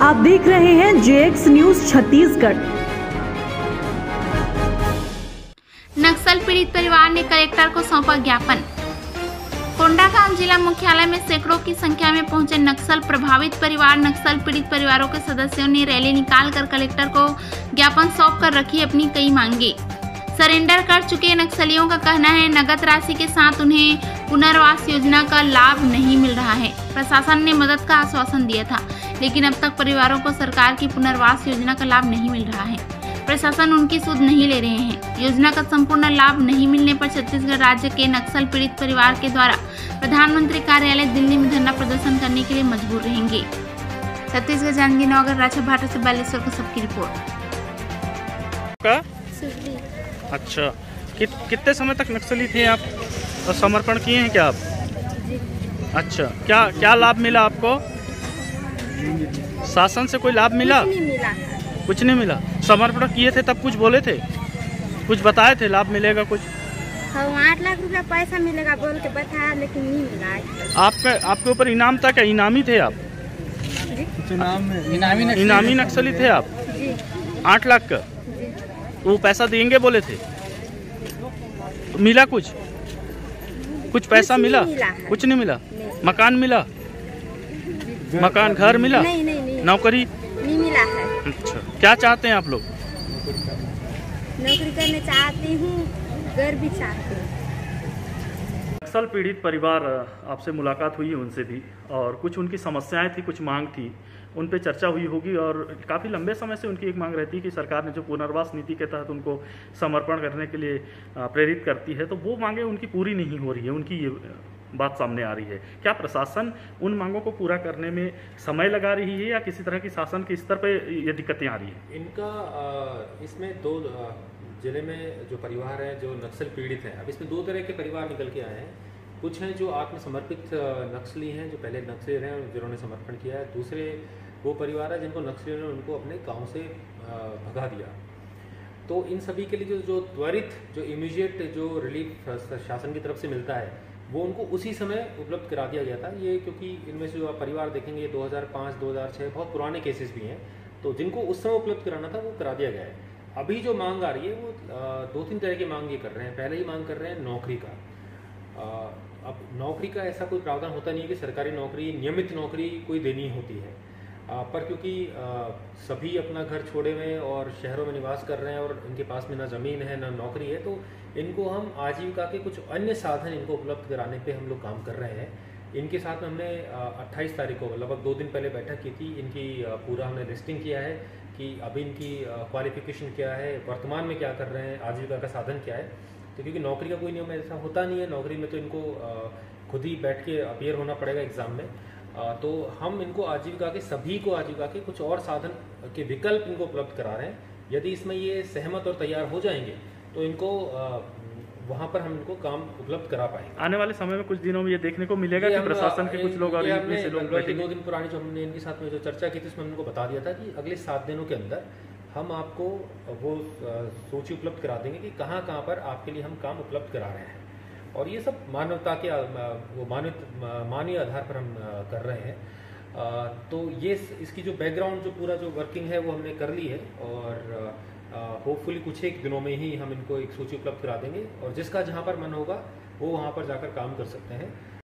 आप देख रहे हैं जेएक्स न्यूज़ छत्तीसगढ़। नक्सल पीड़ित परिवार ने कलेक्टर को सौंपा ज्ञापन। कोंडागांव जिला मुख्यालय में सैकड़ों की संख्या में पहुँचे नक्सल प्रभावित परिवार, नक्सल पीड़ित परिवारों के सदस्यों ने रैली निकालकर कलेक्टर को ज्ञापन सौंप कर रखी अपनी कई मांगे। सरेंडर कर चुके नक्सलियों का कहना है नगद राशि के साथ उन्हें पुनर्वास योजना का लाभ नहीं मिल रहा है। प्रशासन ने मदद का आश्वासन दिया था लेकिन अब तक परिवारों को सरकार की पुनर्वास योजना का लाभ नहीं मिल रहा है। प्रशासन उनकी सुध नहीं ले रहे हैं। योजना का संपूर्ण लाभ नहीं मिलने पर छत्तीसगढ़ राज्य के नक्सल पीड़ित परिवार के द्वारा प्रधानमंत्री कार्यालय दिल्ली में धरना प्रदर्शन करने के लिए मजबूर रहेंगे। छत्तीसगढ़ जांजगीर नगर राजा भाटा से बालेश्वर को सबकी रिपोर्ट। का? अच्छा। कित, कितने समय तक नक्सली थे आप? और समर्पण किए हैं क्या आप? अच्छा क्या क्या लाभ मिला आपको? शासन से कोई लाभ मिला? नहीं मिला। कुछ नहीं मिला। समर्पण किए थे तब कुछ बोले थे? कुछ बताए थे लाभ मिलेगा कुछ? हम आठ लाख रुपया पैसा मिलेगा बोल के बताया लेकिन नहीं मिला। आपके आपके ऊपर इनाम था क्या? इनामी थे आप? इनामी इनामी नक्सली थे आप? आठ लाख का? वो पैसा देंगे बोले थे? मिला कुछ? कुछ पैसा कुछ मिला? मिला कुछ नहीं मिला? नहीं। मकान मिला? मकान घर मिला? नहीं नहीं नहीं। नौकरी? नहीं मिला है। अच्छा। क्या चाहते हैं आप लोग? नौकरी करना चाहती हूँ घर भी चाहती हूँ। नक्सल पीड़ित परिवार आपसे मुलाकात हुई उनसे भी और कुछ उनकी समस्याएँ थी, कुछ मांग थी, उन पे चर्चा हुई होगी और काफ़ी लंबे समय से उनकी एक मांग रहती है कि सरकार ने जो पुनर्वास नीति के तहत उनको समर्पण करने के लिए प्रेरित करती है तो वो मांगे उनकी पूरी नहीं हो रही है, उनकी ये बात सामने आ रही है। क्या प्रशासन उन मांगों को पूरा करने में समय लगा रही है या किसी तरह की शासन के स्तर पर ये दिक्कतें आ रही हैं? इनका इसमें दो ज़िले में जो परिवार हैं, जो नक्सल पीड़ित हैं, अब इसमें दो तरह के परिवार निकल के आए हैं। कुछ हैं जो आत्मसमर्पित नक्सली हैं, जो पहले नक्सली रहे हैं, जिन्होंने समर्पण किया है। दूसरे वो परिवार है, जिनको नक्सलियों ने उनको अपने गाँव से भगा दिया। तो इन सभी के लिए जो जो त्वरित, जो इमीडिएट जो रिलीफ शासन की तरफ़ से मिलता है, वो उनको उसी समय उपलब्ध करा दिया गया था। ये क्योंकि इनमें से जो आप परिवार देखेंगे ये 2005 2006 बहुत पुराने केसेस भी हैं। तो जिनको उस समय उपलब्ध कराना था, वो करा दिया गया है। अभी जो मांग आ रही है वो दो तीन तरह की मांग ये कर रहे हैं। पहले ही मांग कर रहे हैं नौकरी का। अब नौकरी का ऐसा कोई प्रावधान होता नहीं है कि सरकारी नौकरी, नियमित नौकरी कोई देनी होती है। पर क्योंकि सभी अपना घर छोड़े हुए हैं और शहरों में निवास कर रहे हैं और इनके पास में ना ज़मीन है, ना नौकरी है तो इनको हम आजीविका के कुछ अन्य साधन इनको उपलब्ध कराने पे हम लोग काम कर रहे हैं। इनके साथ में हमने अट्ठाईस तारीख को लगभग दो दिन पहले बैठक की थी। इनकी पूरा हमने लिस्टिंग किया है कि अभी इनकी क्वालिफिकेशन क्या है, वर्तमान में क्या कर रहे हैं, आजीविका का साधन क्या है। तो क्योंकि नौकरी का कोई नियम ऐसा होता नहीं है, नौकरी में तो इनको खुद ही बैठ के अपियर होना पड़ेगा एग्ज़ाम में। तो हम इनको आजीविका के, सभी को आजीविका के कुछ और साधन के विकल्प इनको उपलब्ध करा रहे हैं। यदि इसमें ये सहमत और तैयार हो जाएँगे तो इनको वहाँ पर हम इनको काम उपलब्ध करा पाएँगे। आने वाले समय में कुछ दिनों में ये देखने को मिलेगा कि प्रशासन के कुछ लोग और हमने से लोग दो दिन पुरानी जो हमने इनके साथ में जो चर्चा की थी उसमें उनको बता दिया था कि अगले सात दिनों के अंदर हम आपको वो सूची उपलब्ध करा देंगे कि कहाँ कहाँ पर आपके लिए हम काम उपलब्ध करा रहे हैं। और ये सब मानवता के वो मानव मानवीय आधार पर हम कर रहे हैं। तो ये इसकी जो बैकग्राउंड जो पूरा जो वर्किंग है वो हमने कर ली है। और होपफुली कुछ एक दिनों में ही हम इनको एक सूची उपलब्ध करा देंगे। और जिसका जहाँ पर मन होगा, वो वहाँ पर जाकर काम कर सकते हैं।